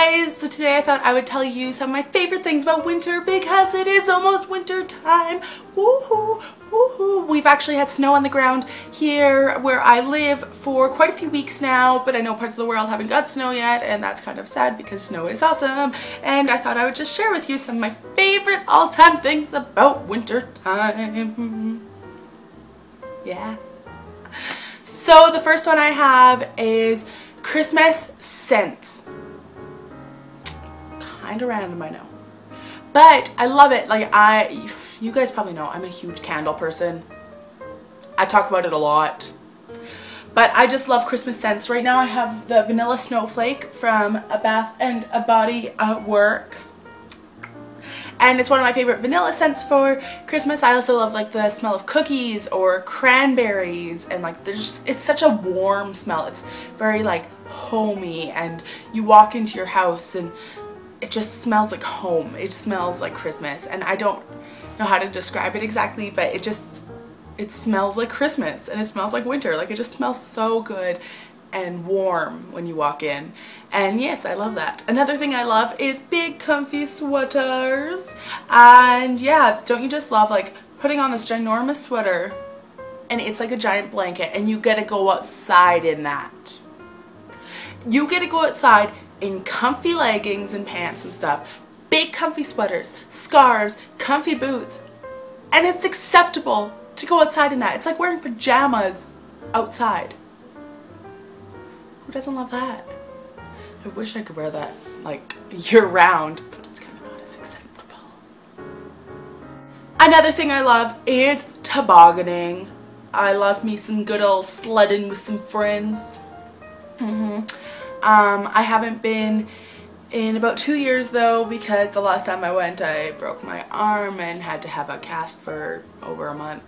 guys! So today I thought I would tell you some of my favorite things about winter because it is almost winter time. Woohoo! Woohoo! We've actually had snow on the ground here where I live for quite a few weeks now, but I know parts of the world haven't got snow yet and that's kind of sad because snow is awesome. And I thought I would just share with you some of my favorite all-time things about winter time. Yeah. So the first one I have is Christmas scents. Kind of random, I know. But I love it. Like I, you guys probably know I'm a huge candle person. I talk about it a lot. But I just love Christmas scents. Right now I have the Vanilla Snowflake from A Bath and a Body uh, Works and it's one of my favorite vanilla scents for Christmas. I also love like the smell of cookies or cranberries and like there's just, it's such a warm smell. It's very like homey and you walk into your house and it just smells like home. It smells like Christmas and I don't know how to describe it exactly but it just it smells like Christmas and it smells like winter. Like it just smells so good and warm when you walk in. And yes, I love that. Another thing I love is big comfy sweaters. And yeah, don't you just love like putting on this ginormous sweater and it's like a giant blanket and you get to go outside in that. You get to go outside in comfy leggings and pants and stuff. Big comfy sweaters, scarves, comfy boots. And it's acceptable to go outside in that. It's like wearing pajamas outside. Who doesn't love that? I wish I could wear that like year round, but it's kind of not as acceptable. Another thing I love is tobogganing. I love me some good old sledding with some friends. Mm -hmm. Um, I haven't been in about two years though because the last time I went I broke my arm and had to have a cast for over a month.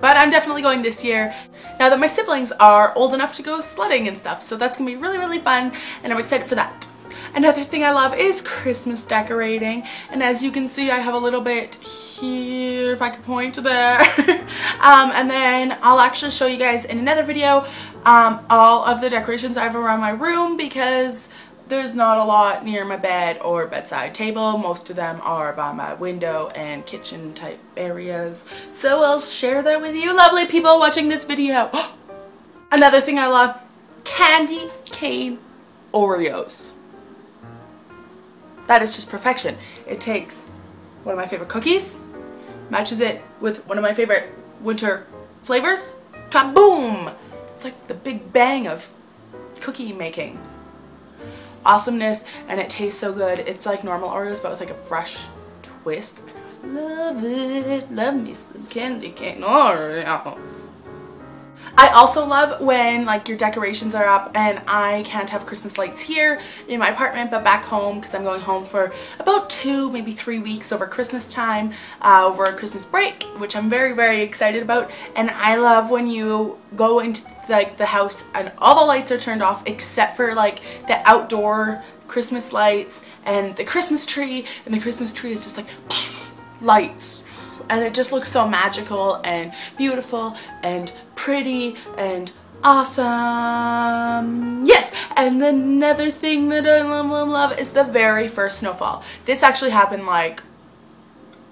But I'm definitely going this year now that my siblings are old enough to go sledding and stuff. So that's to be really, really fun and I'm excited for that. Another thing I love is Christmas decorating. And as you can see, I have a little bit here, if I could point there. um, and then I'll actually show you guys in another video um, all of the decorations I have around my room because there's not a lot near my bed or bedside table. Most of them are by my window and kitchen type areas. So I'll share that with you lovely people watching this video. Another thing I love, candy cane Oreos. That is just perfection. It takes one of my favorite cookies, matches it with one of my favorite winter flavors, kaboom! It's like the big bang of cookie making awesomeness and it tastes so good. It's like normal Oreos but with like a fresh twist. love it. Love me some candy cane Oreos. I also love when like your decorations are up and I can't have Christmas lights here in my apartment but back home because I'm going home for about two maybe three weeks over Christmas time uh, over Christmas break which I'm very very excited about. And I love when you go into like the house and all the lights are turned off except for like the outdoor Christmas lights and the Christmas tree and the Christmas tree is just like lights and it just looks so magical and beautiful and pretty and awesome. Yes and another thing that I love love love is the very first snowfall. This actually happened like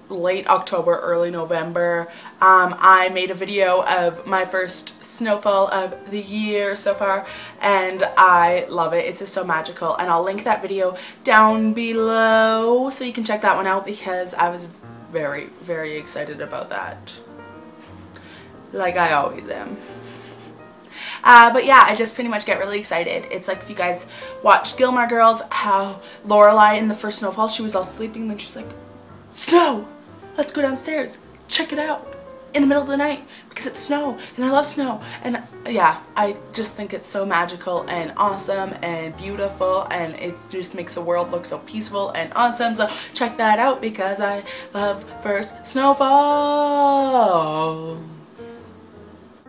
late October early November. Um, I made a video of my first snowfall of the year so far and I love it. It's just so magical and I'll link that video down below so you can check that one out because I was very, very excited about that. Like I always am. Uh, but yeah, I just pretty much get really excited. It's like if you guys watch Gilmore Girls, how Lorelai in the first snowfall, she was all sleeping then she's like, Snow! Let's go downstairs. Check it out in the middle of the night because it's snow and I love snow. And yeah I just think it's so magical and awesome and beautiful and it just makes the world look so peaceful and awesome. So check that out because I love first snowfall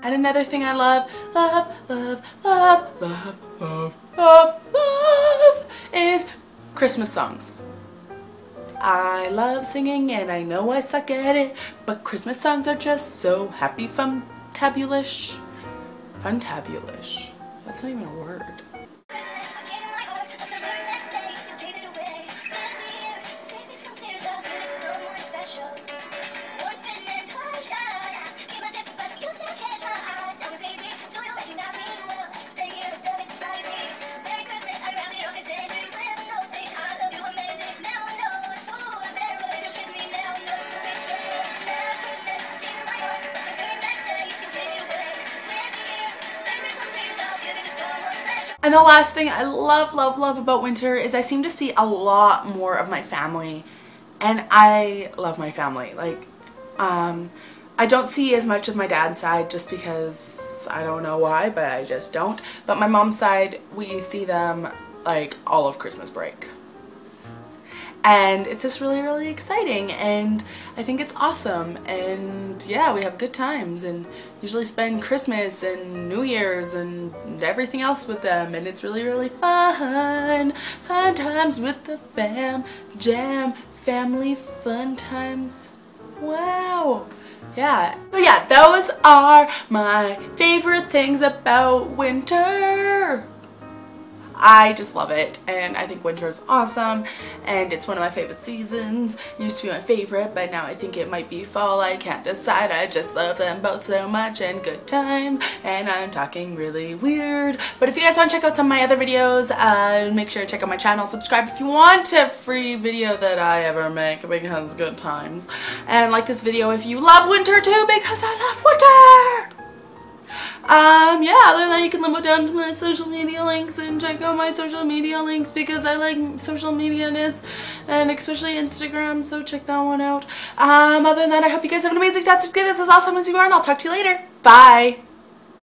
and another thing I love love love love love love love love is Christmas songs I love singing and I know I suck at it, but Christmas songs are just so happy fun tabulish. Fun tabulish. That's not even a word. And the last thing I love, love, love about winter is I seem to see a lot more of my family and I love my family. Like, um, I don't see as much of my dad's side just because I don't know why, but I just don't. But my mom's side, we see them like all of Christmas break and it's just really really exciting. And I think it's awesome. And yeah we have good times. And usually spend Christmas and New Year's and everything else with them. And it's really really fun. Fun times with the fam jam family fun times. Wow. Yeah. So yeah those are my favorite things about winter I just love it and I think winter is awesome and it's one of my favorite seasons. It used to be my favorite but now I think it might be fall. I can't decide. I just love them both so much and good times and I'm talking really weird. But if you guys want to check out some of my other videos, uh, make sure to check out my channel. Subscribe if you want a free video that I ever make because good times. And like this video if you love winter too because I love winter! Um, yeah, other than that, you can limbo down to my social media links and check out my social media links because I like social media-ness and especially Instagram, so check that one out. Um, other than that, I hope you guys have an amazing day. This is awesome as you are, and I'll talk to you later. Bye!